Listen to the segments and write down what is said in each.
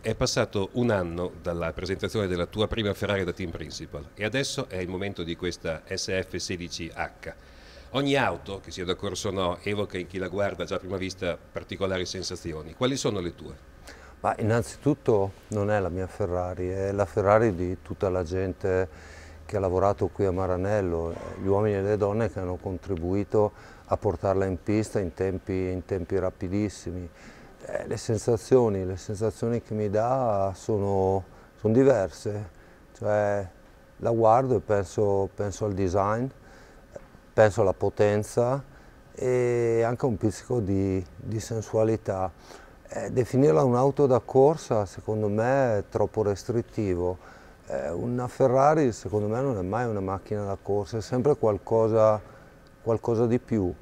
È passato un anno dalla presentazione della tua prima Ferrari da team principal e adesso è il momento di questa SF16H. Ogni auto, che sia da corso o no, evoca in chi la guarda già a prima vista particolari sensazioni. Quali sono le tue? Ma innanzitutto non è la mia Ferrari, è la Ferrari di tutta la gente che ha lavorato qui a Maranello, gli uomini e le donne che hanno contribuito a portarla in pista in tempi, in tempi rapidissimi. Eh, le, sensazioni, le sensazioni che mi dà sono, sono diverse, cioè, la guardo e penso, penso al design, penso alla potenza e anche un pizzico di, di sensualità. Eh, definirla un'auto da corsa secondo me è troppo restrittivo. Eh, una Ferrari secondo me non è mai una macchina da corsa, è sempre qualcosa, qualcosa di più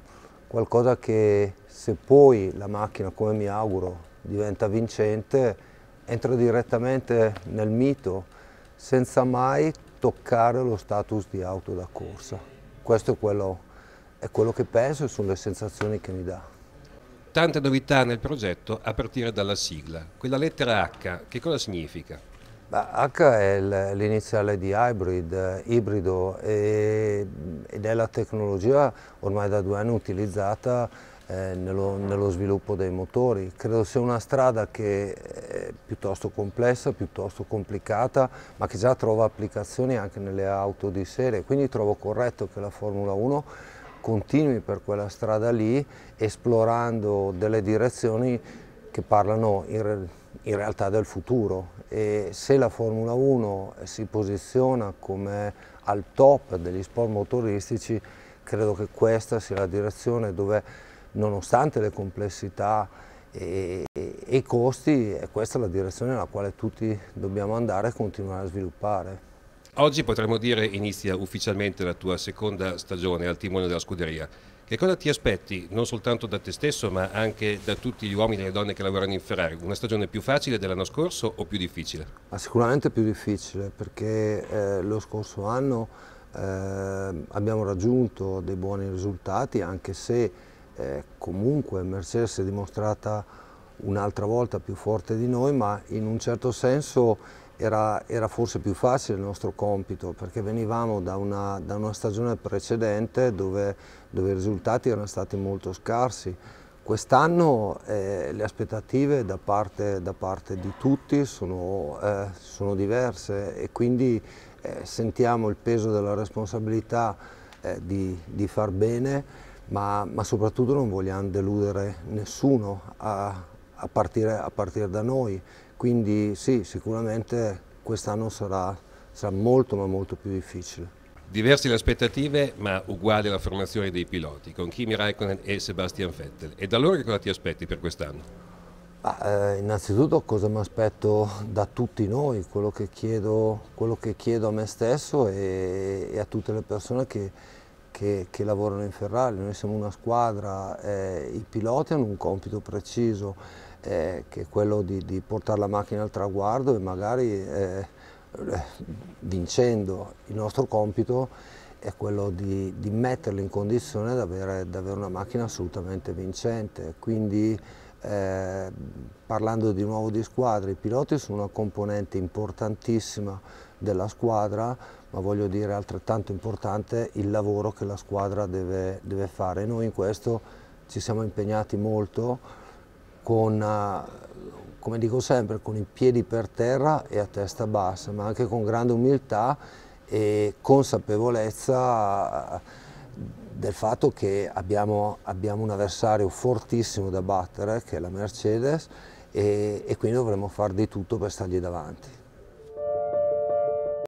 qualcosa che se poi la macchina, come mi auguro, diventa vincente, entra direttamente nel mito senza mai toccare lo status di auto da corsa. Questo è quello, è quello che penso e sono le sensazioni che mi dà. Tante novità nel progetto a partire dalla sigla. Quella lettera H, che cosa significa? H è l'iniziale di hybrid, ibrido e, ed è la tecnologia ormai da due anni utilizzata eh, nello, nello, sviluppo dei motori. Credo sia una strada che è piuttosto complessa, piuttosto complicata, ma che già trova applicazioni anche nelle auto di serie, quindi trovo corretto che la Formula 1 continui per quella strada lì, esplorando delle direzioni che parlano in, in realtà del futuro e se la Formula 1 si posiziona come al top degli sport motoristici credo che questa sia la direzione dove nonostante le complessità e, e, e i costi è questa la direzione nella quale tutti dobbiamo andare e continuare a sviluppare. Oggi potremmo dire inizia ufficialmente la tua seconda stagione al timone della scuderia. Che cosa ti aspetti non soltanto da te stesso ma anche da tutti gli uomini e le donne che lavorano in Ferrari? Una stagione più facile dell'anno scorso o più difficile? Ma sicuramente più difficile perché eh, lo scorso anno eh, abbiamo raggiunto dei buoni risultati anche se eh, comunque Mercedes è dimostrata un'altra volta più forte di noi ma in un certo senso era, era, forse più facile il nostro compito perché venivamo da una, da una stagione precedente dove, dove, i risultati erano stati molto scarsi. Quest'anno eh, le aspettative da parte, da parte, di tutti sono, eh, sono diverse e quindi eh, sentiamo il peso della responsabilità eh, di, di, far bene ma, ma, soprattutto non vogliamo deludere nessuno a, a, partire, a partire da noi. Quindi sì, sicuramente quest'anno sarà, sarà molto ma molto più difficile. Diverse le aspettative, ma uguale la formazione dei piloti, con Kimi Raikkonen e Sebastian Vettel. E da loro che cosa ti aspetti per quest'anno? Eh, innanzitutto cosa mi aspetto da tutti noi, quello che chiedo, quello che chiedo a me stesso e, e, a tutte le persone che, che, che, lavorano in Ferrari. Noi siamo una squadra, eh, i piloti hanno un compito preciso, eh, che è quello di, di, portare la macchina al traguardo e magari eh, vincendo il nostro compito è quello di, di metterli in condizione di avere, avere, una macchina assolutamente vincente. Quindi eh, parlando di nuovo di squadre, i piloti sono una componente importantissima della squadra, ma voglio dire altrettanto importante il lavoro che la squadra deve, deve fare. Noi in questo ci siamo impegnati molto, con, eh, come dico sempre, con i piedi per terra e a testa bassa, ma anche con grande umiltà e consapevolezza del fatto che abbiamo, abbiamo un avversario fortissimo da battere, che è la Mercedes, e, e quindi dovremo fare di tutto per stargli davanti.